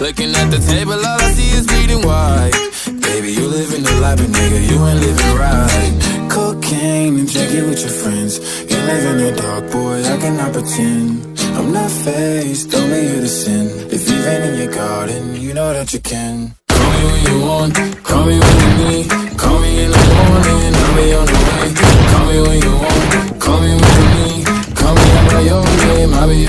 Looking at the table, all I see is bleeding white. Baby, you living the life, but nigga, you ain't living right. Cocaine and drinking with your friends. You live in the dark, boy, I cannot pretend. I'm not faced, don't be here to sin. If you've been in your garden, you know that you can. Call me when you want, call me when you need. Call me in the morning, I'll be on the way. Call me when you want, call me when you need. Call me at my own name, I'll be